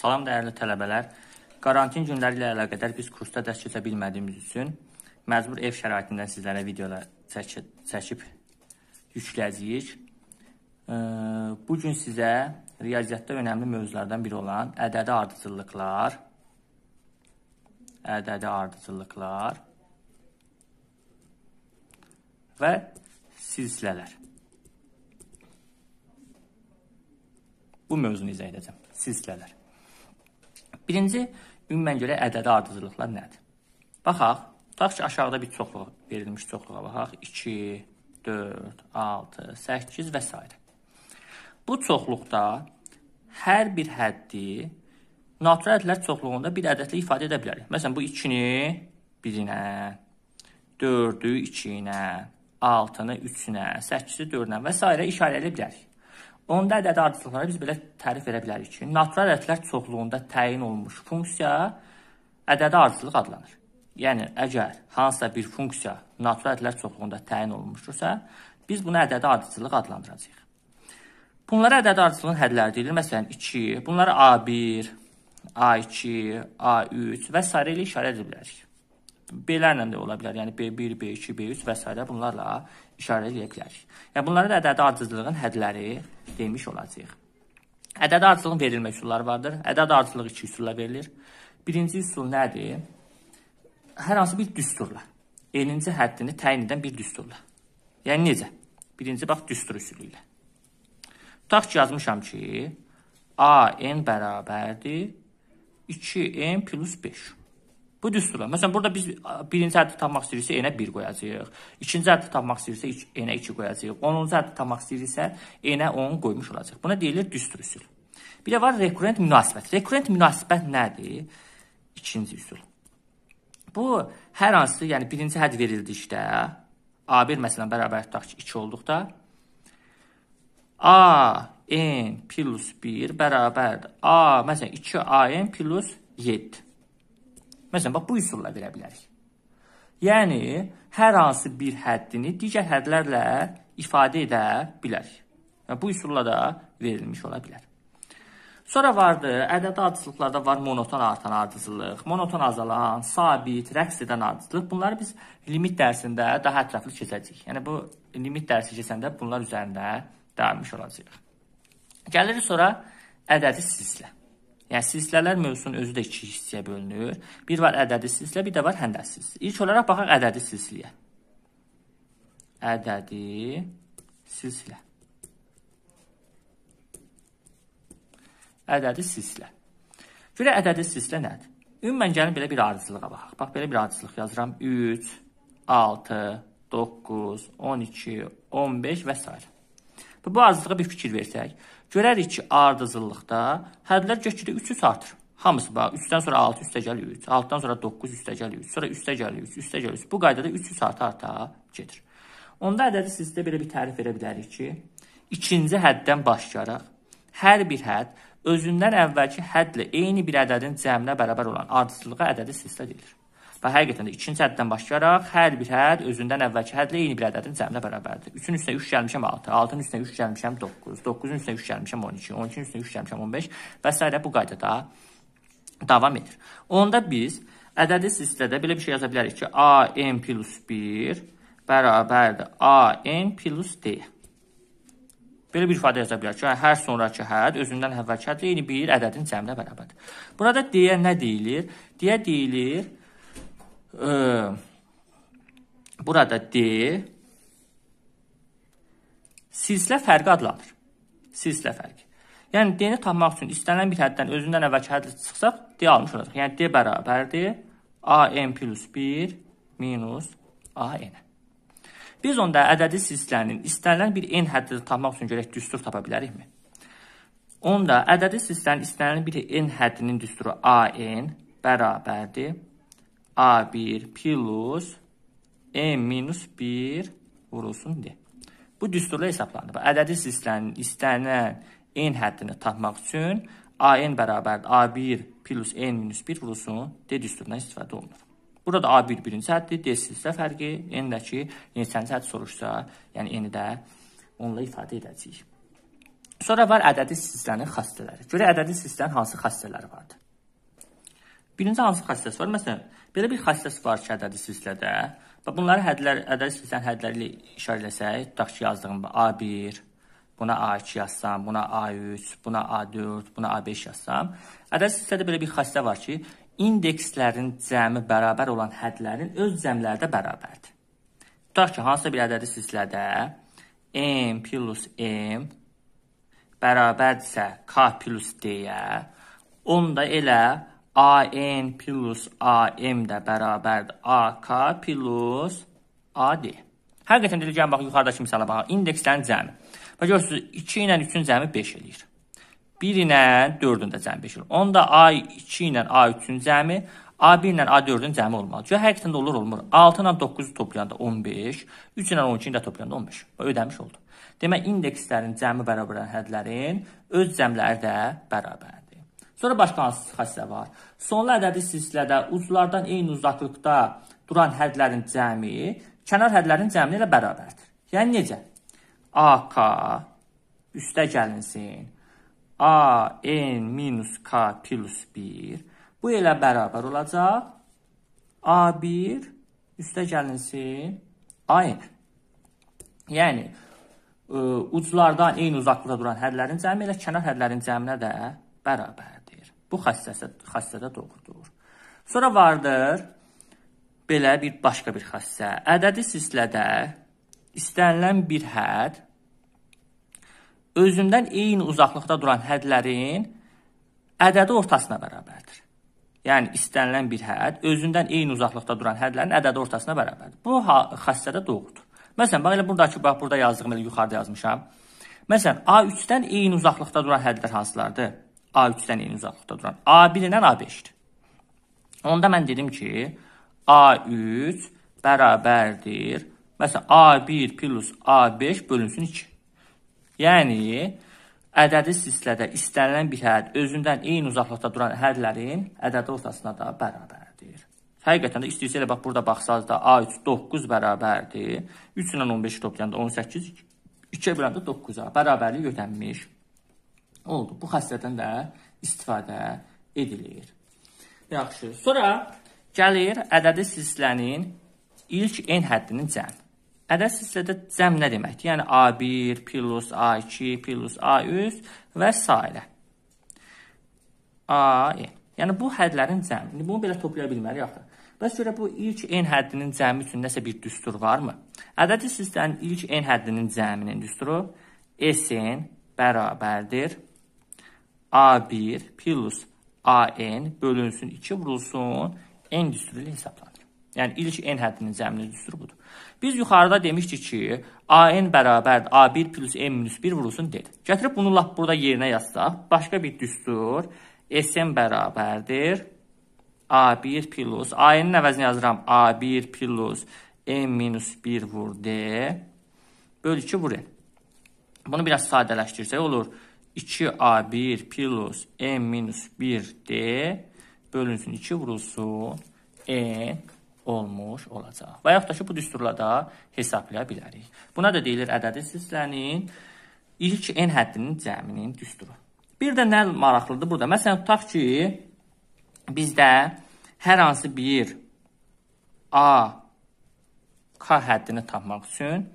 Salam dəyərli tələbələr. Karantin günləri ilə əlaqədar biz kursda dərs keçə bilmədiyimiz üçün məcbur ev şəraitindən sizlərə videolar çəkib, çəkib yükləyəcəyik. Bu gün sizə riyaziyyatda önəmli mövzulardan biri olan ədədi ardıcıllıqlar, ədədi ardıcıllıqlar və silsilələr. Bu mövzunu izah edəcəm. Silsilələr. Birinci, ümumən görə ədədi ardıcılıqlar nədir? Baxaq, tutaq ki, aşağıda bir çoxluq verilmiş çoxluğa baxaq. 2, 4, 6, 8 və s. Bu çoxluqda hər bir həddi natural ədədlər çoxluğunda bir ədədlə ifadə edə bilərik. Məsələn, bu 2-ni 1-inə, 4-ü 2-inə, 6-nı 3-ünə, 8-i 4-ünə və s. işarə edə bilərik. Onda ədədi ardıcılıqlara biz belə tərif verə bilərik ki, natural ədədlər çoxluğunda təyin olunmuş funksiya ədədi ardıcılıq adlanır. Yəni, əgər hansısa bir funksiya natural ədədlər çoxluğunda təyin olunmuşdursa, biz bunu ədədi ardıcılıq adlandıracağıq. Bunlara ədədi ardıcılığın hədləri deyilir. Məsələn, 2, bunları A1, A2, A3 və s. ilə işarə edə bilərik. B-lərlə də ola bilər. Yəni B1, B2, B3 və s. bunlarla işarə edə bilərik. Yəni bunlara da ədədi ardıcılığın hədləri demiş olacağıq. Ədədi ardıcılığın verilmə üsulları vardır. Ədədi ardıcılığı iki üsulla verilir. Birinci üsul nədir? Hər hansı bir düsturla. Eninci həddini təyin edən bir düsturla. Yəni necə? Birinci bax düstur üsulu ilə. Tutaq ki, yazmışam ki, a n bərabərdir 2n plus 5. Bu düsturlar. Məsələn, burada biz birinci həddi tapmaq istəyirsə, n-ə 1 qoyacağıq. İkinci həddi tapmaq istəyirsə, n-ə 2 qoyacağıq. 10-cu həddi tapmaq istəyirsə, n-ə 10 qoymuş olacaq. Buna deyilir düstur üsul. Bir də var rekurrent münasibət. Rekurrent münasibət nədir? İkinci üsul. Bu, hər hansı, yəni birinci hədd verildikdə, A1 məsələn bərabər tutaq ki, 2 olduqda, A, n plus 1 bərabərdir. A, məsələn, 2 AN plus 7. Məsələn, bax, bu üsulla verə bilərik. Yəni, hər hansı bir həddini digər hədlərlə ifadə edə bilərik. Yəni, bu üsulla da verilmiş ola bilər. Sonra vardır, ədədi ardıcılıqlarda var monoton artan ardıcılıq, monoton azalan, sabit, rəqs edən ardıcılıq. Bunları biz limit dərsində daha ətraflı keçəcəyik. Yəni, bu limit dərsi keçəndə bunlar üzərində dayanmış olacaq. Gəlirik sonra ədədi silsilə. Yəni silsilələr mövzusunun özü də iki hissəyə bölünür. Bir var ədədi silsilə, bir də var həndəsi silsilə. İlk olaraq baxaq ədədi silsiləyə. Ədədi silsilə. Ədədi silsilə. Görə ədədi silsilə nədir? Ümumən gəlin belə bir ardıcılığa baxaq. Bax belə bir ardıcılıq yazıram. 3, 6, 9, 12, 15 və s. Bu, bu ardıcılığa bir fikir versək, görərik ki, ardıcıllıqda hədlər götürü 3-3 artır. Hamısı bax, 3-dən sonra 6 üstə gəlir 3, 6-dan sonra 9 üstə gəlir 3, sonra üstə gəlir 3, üstə gəlir 3. Bu qaydada 3-3 arta arta gedir. Onda ədədi sizdə belə bir tərif verə bilərik ki, ikinci həddən başlayaraq hər bir hədd özündən əvvəlki hədlə eyni bir ədədin cəminə bərabər olan ardıcılığa ədədi silsilə deyilir. Və həqiqətən də ikinci həddən başlayaraq hər bir hədd özündən əvvəlki hədlə eyni bir ədədin cəminə bərabərdir. 3-ün üstünə 3 gəlmişəm 6, 6-nın üstünə 3 gəlmişəm 9, 9-un üstünə 3 gəlmişəm 12, 12-nin üstünə 3 gəlmişəm 15 və s. bu qaydada davam edir. Onda biz ədədi silsilədə belə bir şey yaza bilərik ki, AN plus 1 bərabərdir AN plus D. Belə bir ifadə yaza bilərik ki, hər sonraki hədd özündən əvvəlki hədlə eyni bir ədədin cəminə bərabərdir. Burada D-yə nə deyilir? D-yə deyilir burada D silsilə fərqi adlanır. Silsilə fərqi. Yəni D-ni tapmaq üçün istənilən bir həddən özündən əvvəlki hədlə çıxsaq, D almış olacaq. Yəni D bərabərdir AN plus 1 minus AN. Biz onda ədədi silsilənin istənilən bir n həddini tapmaq üçün görək düstur tapa bilərikmi? Onda ədədi silsilənin istənilən bir n həddinin düsturu AN bərabərdir A1 plus M minus 1 vurulsun D. Bu düsturla hesablanır. Ədədi silsilənin istənilən n həddini tapmaq üçün AN bərabərdir A1 plus N minus 1 vurulsun D düsturundan istifadə olunur. Burada A1 birinci həddir, D silsilə fərqi, N-dəki neçənci hədd soruşsa, yəni N-i də onunla ifadə edəcəyik. Sonra var ədədi silsilənin xassələri. Görə ədədi silsilənin hansı xassələri vardır? Birinci hansı xassəsi var? Məsələn, belə bir xassəsi var ki, ədədi silsilədə. Və bunları hədlər, ədədi silsilənin hədləri ilə işarə eləsək, tutaq ki, yazdığım A1, buna A2 yazsam, buna A3, buna A4, buna A5 yazsam, ədədi silsilədə belə bir xassə var ki, indekslərin cəmi bərabər olan hədlərin öz cəmləri də bərabərdir. Tutaq ki, hansısa bir ədədi silsilədə m plus m bərabərdirsə k plus d-yə, onda elə AN plus AM də bərabərdir AK plus AD. Həqiqətən də gəlin bax yuxarıdakı misala baxaq. İndekslərin cəmi. Və görürsüz 2 ilə 3-ün cəmi 5 eləyir. 1 ilə 4-ün də cəmi 5 eləyir. Onda A2 ilə A3-ün cəmi A1 ilə A4-ün cəmi olmalı. Görə həqiqətən də olur, olmur. 6 ilə 9-u toplayanda 15, 3 ilə 12-ni də toplayanda 15. Və ödəmiş oldu. Demək, indekslərin cəmi bərabər hədlərin öz cəmləri də bərabər. Sonra başqa hansı xassə var? Sonlu ədədi silsilədə uclardan eyni uzaqlıqda duran hədlərin cəmi kənar hədlərin cəmi ilə bərabərdir. Yəni necə? AK üstə gəlinsin. AN minus K plus 1. Bu elə bərabər olacaq. A1 üstə gəlinsin. AN. Yəni, ə, uclardan eyni uzaqlıqda duran hədlərin cəmi ilə kənar hədlərin cəminə də bərabər. Bu xassəsə, xassədə doğrudur. Sonra vardır belə bir başqa bir xassə. Ədədi silsilədə istənilən bir hədd özündən eyni uzaqlıqda duran hədlərin ədədi ortasına bərabərdir. Yəni istənilən bir hədd özündən eyni uzaqlıqda duran hədlərin ədədi ortasına bərabərdir. Bu xassədə doğrudur. Məsələn, bax elə buradakı bax burada yazdığım elə yuxarıda yazmışam. Məsələn, A3-dən eyni uzaqlıqda duran hədlər hansılardır? A3-dən eyni uzaqlıqda duran. A1 ilə A5-dir. Onda mən dedim ki, A3 bərabərdir. Məsələn, A1 plus A5 bölünsün 2. Yəni, ədədi silsilədə istənilən bir hədd özündən eyni uzaqlıqda duran hədlərin ədədi ortasına da bərabərdir. Həqiqətən də istəyirsə elə bax burada baxsaz da A3 9 bərabərdir. 3 ilə 15 toplayanda 18, 2-yə böləndə 9-a bərabərlik ödənmiş oldu. Bu xassədən də istifadə edilir. Yaxşı. Sonra gəlir ədədi silsilənin ilk n həddinin cəm. Ədəd silsilədə cəm nə deməkdir? Yəni A1 plus A2 plus A3 və s. AN. Yəni bu hədlərin cəmi. İndi bunu belə toplaya bilmərik axı. Bəs görə bu ilk n həddinin cəmi üçün nəsə bir düstur varmı? Ədədi silsilənin ilk n həddinin cəminin düsturu SN bərabərdir A1 plus AN bölünsün 2 vurulsun n düsturu ilə hesablanır. Yəni ilk n həddinin cəminin düsturu budur. Biz yuxarıda demişdik ki, AN bərabərdir A1 plus n minus 1 vurulsun dedi. Gətirib bunu lap burada yerinə yazsaq, başqa bir düstur SN bərabərdir A1 plus AN-in əvəzinə yazıram A1 plus n minus 1 vur D böl 2 vur n. Bunu biraz sadələşdirsək olur. 2A1 plus M minus 1D bölünsün 2 vurulsun N olmuş olacaq. Və yaxud da ki, bu düsturla da hesablaya bilərik. Buna da deyilir ədədi silsilənin ilk N həddinin cəminin düsturu. Bir də nə maraqlıdır burada? Məsələn, tutaq ki, bizdə hər hansı bir A, K həddini tapmaq üçün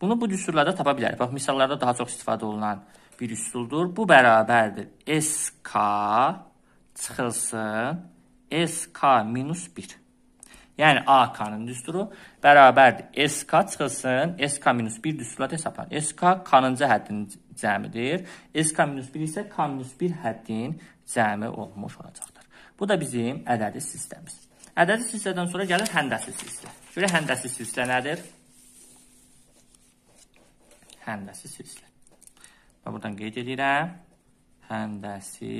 bunu bu düsturlarda tapa bilərik. Bax, misallarda daha çox istifadə olunan bir üsuldur. Bu bərabərdir. SK çıxılsın SK minus 1. Yəni AK-nın düsturu bərabərdir. SK çıxılsın SK minus 1 düsturla hesablanır. SK K-nıncı həddinin cəmidir. SK minus 1 isə K minus 1 həddin cəmi olmuş olacaqdır. Bu da bizim ədədi sistemimiz. Ədədi silsilədən sonra gəlir həndəsi silsilə. Görə həndəsi silsilə nədir? Həndəsi silsilə. Və buradan qeyd edirəm. Həndəsi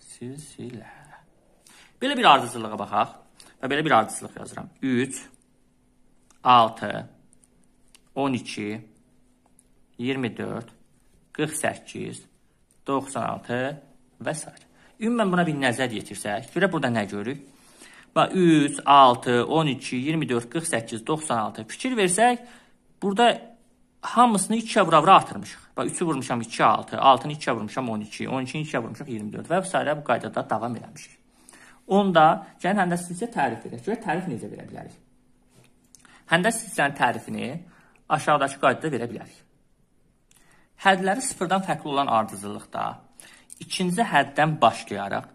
silsilə. Belə bir ardıcılığa baxaq. Və belə bir ardıcılıq yazıram. 3, 6, 12, 24, 48, 96 və s. Ümumən buna bir nəzər yetirsək, görə burada nə görürük? Bax 3, 6, 12, 24, 48, 96 fikir versək, burada hamısını 2-yə vura-vura artırmışıq. Bax 3-ü vurmuşam 2 6, 6-nı 2-yə vurmuşam 12, 12-ni 2-yə vurmuşam 24 və s. bu qaydada davam eləmişik. Onda gəlin həndəs silsilə tərif edək. Görə tərif necə verə bilərik? Həndəs silsilənin tərifini aşağıdakı qaydada verə bilərik. Hədləri sıfırdan fərqli olan ardıcıllıqda ikinci həddən başlayaraq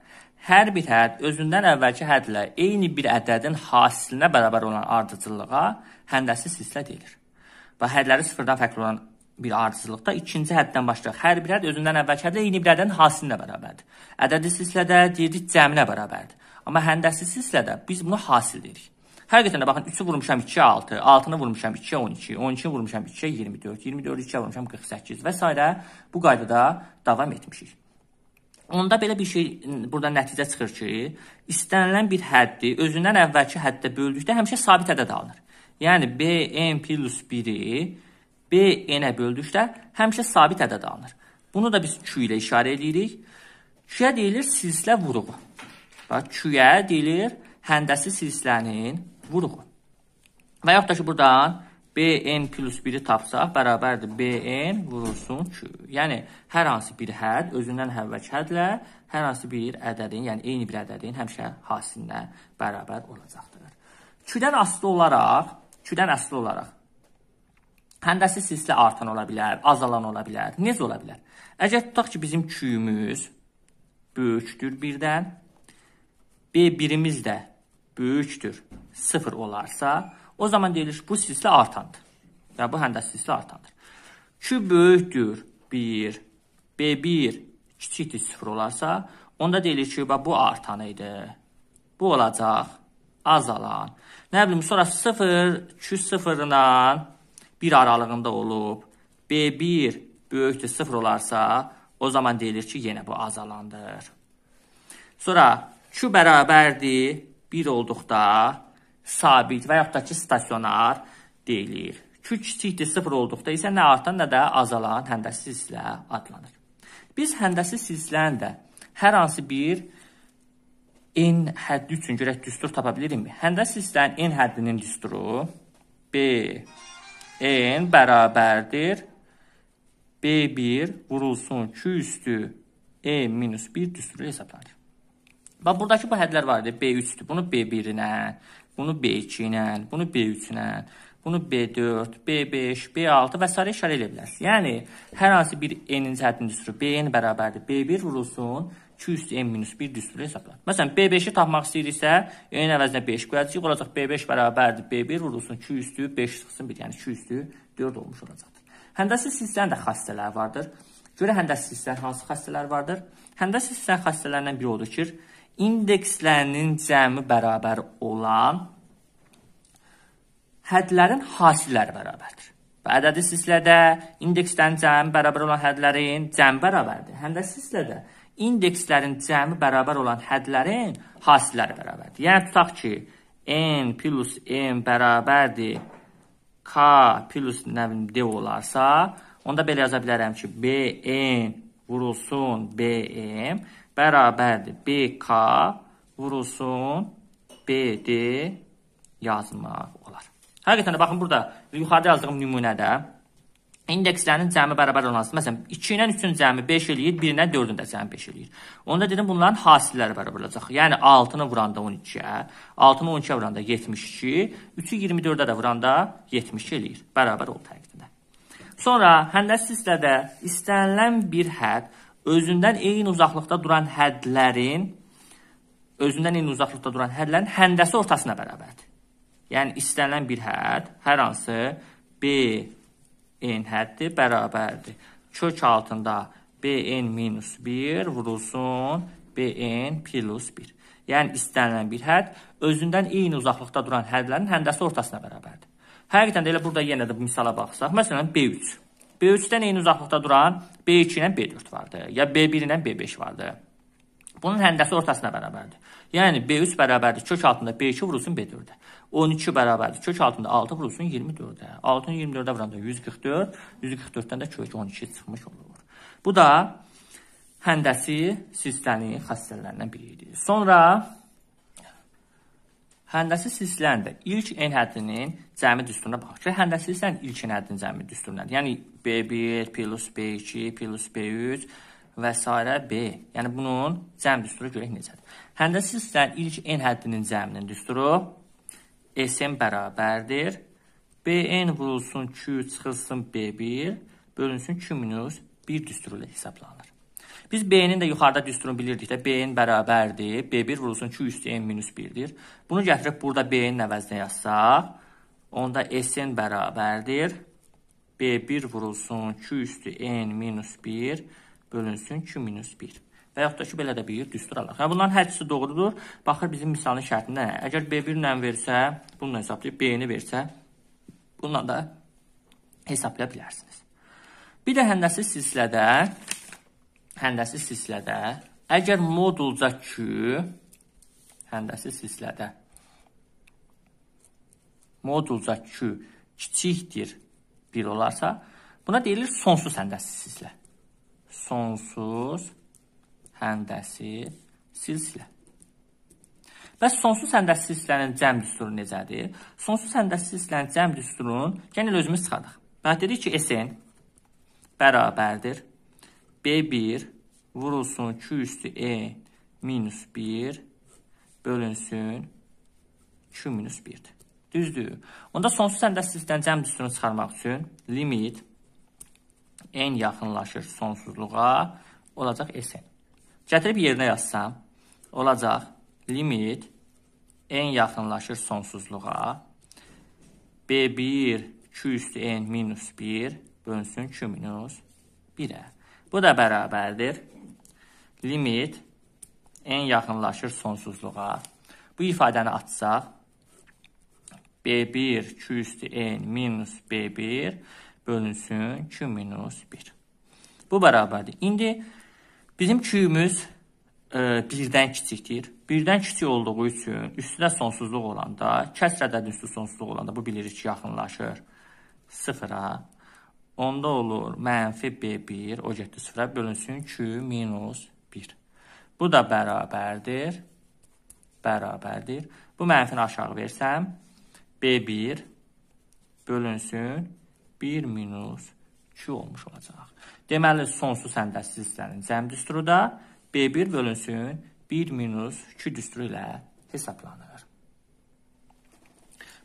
hər bir hədd özündən əvvəlki hədlə eyni bir ədədin hasilinə bərabər olan ardıcıllığa həndəsi silsilə deyilir. Və hədləri sıfırdan fərqli olan bir ardıcıllıqda ikinci həddən başlayaraq hər bir hədd özündən əvvəlki hədlə eyni bir ədədin hasilinə bərabərdir. Ədədi silsilədə deyirik cəminə bərabərdir. Amma həndəsi silsilədə biz bunu hasil deyirik. Həqiqətən də baxın 3-ü vurmuşam 2-yə 6, 6-nı vurmuşam 2-yə 12, 12-ni vurmuşam 2-yə 24, 24-ü 2-yə vurmuşam 48 və s. bu qaydada davam etmişik. Onda belə bir şey burada nəticə çıxır ki, istənilən bir həddi özündən əvvəlki həddə böldükdə həmişə sabit ədəd alınır. Yəni bn plus 1-i bn-ə böldükdə həmişə sabit ədəd alınır. Bunu da biz q ilə işarə edirik. Q-yə deyilir silsilə vuruğu. Bax, Q-yə deyilir həndəsi silsilənin vuruğu. Və yaxud da ki, buradan BN plus 1-i tapsaq, bərabərdir BN vurulsun Q. Yəni, hər hansı bir hədd özündən əvvəlki hədlə hər hansı bir ədədin, yəni eyni bir ədədin həmişə hasilinə bərabər olacaqdır. Q-dən asılı olaraq, Q-dən asılı olaraq həndəsi silsilə artan ola bilər, azalan ola bilər. Necə ola bilər? Əgər tutaq ki, bizim Q-ümüz böyükdür birdən, B1-imiz də böyükdür 0 olarsa, o zaman deyilir bu silsilə artandır. Və bu həndə silsilə artandır. Q böyükdür 1, B1 kiçikdir 0 olarsa, onda deyilir ki, bu artan idi. Bu olacaq azalan. Nə bilim, sonra 0, Q 0-la 1 aralığında olub, B1 böyükdür 0 olarsa, o zaman deyilir ki, yenə bu azalandır. Sonra Q bərabərdir 1 olduqda sabit və yaxud da ki, stasionar deyilir. Q kiçikdir 0 olduqda isə nə artan, nə də azalan həndəsi silsilə adlanır. Biz həndəsi silsilənin də hər hansı bir n həddi üçün görək düstur tapa bilirikmi? Həndəsi silsilənin n həddinin düsturu B n bərabərdir B1 vurulsun Q üstü E minus 1 düsturu hesablanır. Bax, buradakı bu hədlər var idi. B3-dür. Bunu B1 ilə, bunu B2 ilə, bunu B3 ilə, bunu B4, B5, B6 və s. işarə edə bilərsiniz. Yəni, hər hansı bir n-in həddini düsturu B-n bərabərdir. B1 vurulsun, 2 üstü n minus 1 düsturu hesablanır. Məsələn, B5-i tapmaq istəyiriksə, n əvəzinə 5 qoyacaq, olacaq B5 bərabərdir. B1 vurulsun, 2 üstü 5 çıxsın 1, yəni 2 üstü 4 olmuş olacaqdır. Həndəsi silsilənin də xassələri vardır. Görə həndəsi silsilərin hansı xassələri vardır? Həndəsi silsilərin xassələrindən biri odur ki, indekslərinin cəmi bərabər olan hədlərin hasilləri bərabərdir. Və ədədi silsilədə indekslərin cəmi bərabər olan hədlərin cəmi bərabərdir. Həm də silsilədə indekslərin cəmi bərabər olan hədlərin hasilləri bərabərdir. Yəni tutaq ki, n plus m bərabərdir k plus nə bilim d olarsa, onda belə yaza bilərəm ki, bn vurulsun bm bərabərdir BK vurulsun BD yazmaq olar. Həqiqətən də baxın burada yuxarıda yazdığım nümunədə indekslərin cəmi bərabər olması, məsələn 2 ilə 3-ün cəmi 5 eləyir, 1 ilə 4-ün də cəmi 5 eləyir. Onda dedim bunların hasilləri bərabər olacaq. Yəni 6-nı vuranda 12-yə, 6-nı 12-yə vuranda 72, 3-ü 24-ə də vuranda 72 eləyir. Bərabər oldu həqiqətən. Sonra həndəsizdə də istənilən bir hədd özündən eyni uzaqlıqda duran hədlərin özündən eyni uzaqlıqda duran hədlərin həndəsi ortasına bərabərdir. Yəni istənilən bir hədd hər hansı B n həddi bərabərdir. Kök altında bn minus 1 vurulsun bn plus 1. Yəni istənilən bir hədd özündən eyni uzaqlıqda duran hədlərin həndəsi ortasına bərabərdir. Həqiqətən də elə burada yenə də bu misala baxsaq, məsələn B3 B3-dən eyni uzaqlıqda duran B2 ilə B4 vardır. Ya B1 ilə B5 vardır. Bunun həndəsi ortasına bərabərdir. Yəni B3 bərabərdir kök altında B2 vurulsun B4-ə. 12 bərabərdir kök altında 6 vurulsun 24-ə. 6-nı 24-ə vuranda 144, 144-dən də kök 12 çıxmış olur. Bu da həndəsi sistənin xassələrindən biridir. Sonra Həndəsi silsilənin də ilk n həddinin cəmi düsturuna ki, həndəsi silsilənin ilk n həddinin cəmi düsturu nədir? Yəni B1 plus B2 plus B3 və s. B. Yəni bunun cəm düsturu görək necədir. Həndəsi silsilənin ilk n həddinin cəminin düsturu Sn bərabərdir. Bn vurulsun Q çıxılsın B1 bölünsün Q minus 1 düsturu ilə hesablanır. Biz B-nin də yuxarıda düsturunu bilirdik də, B-in bərabərdir. B1 vurulsun Q üstü N minus 1-dir. Bunu gətirib burada B-nin əvəzinə yazsaq, onda SN bərabərdir. B1 vurulsun Q üstü N minus 1 bölünsün Q minus 1. Və yaxud da ki, belə də bir düstur alaq. Yəni, bunların hər ikisi doğrudur. Baxır bizim misalın şərtində nə? Əgər B1 ilə versə, bununla hesablayıb, B-ni versə, bununla da hesablaya bilərsiniz. Bir də həndəsi silsilədə həndəsi silsilədə əgər modulca Q həndəsi silsilədə modulca Q kiçikdir 1 olarsa, buna deyilir sonsuz həndəsi silsilə. Sonsuz həndəsi silsilə. Bəs sonsuz həndəsi silsilənin cəm düsturu necədir? Sonsuz həndəsi silsilənin cəm düsturunun gəl özümüz çıxardıq. Bax dedik ki, SN bərabərdir B1 vurulsun Q üstü E minus 1 bölünsün Q minus 1-dir. Düzdür. Onda sonsuz səndəsizlikdən cəm düsturunu çıxarmaq üçün limit n yaxınlaşır sonsuzluğa olacaq Sn. Gətirib yerinə yazsam, olacaq limit n yaxınlaşır sonsuzluğa B1 Q üstü n minus 1 bölünsün Q minus 1-ə. Bu da bərabərdir. Limit n yaxınlaşır sonsuzluğa. Bu ifadəni açsaq, B1 Q üstü n minus B1 bölünsün Q minus 1. Bu bərabərdir. İndi bizim Q-ümüz e, birdən kiçikdir. Birdən kiçik olduğu üçün üstündə sonsuzluq olanda, kəsr ədədin üstü sonsuzluq olanda bu bilirik ki, yaxınlaşır sıfıra. Onda olur mənfi B1, o getdi sıfıra, bölünsün Q minus 1. Bu da bərabərdir. Bərabərdir. Bu mənfini aşağı versəm, B1 bölünsün 1 minus Q olmuş olacaq. Deməli, sonsuz həndəsi hissənin cəm düsturu da B1 bölünsün 1 minus Q düsturu ilə hesablanır.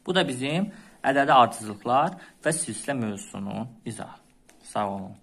Bu da bizim ədədi ardıcılıqlar və silsilə mövzusunun izahı. Sağ olun.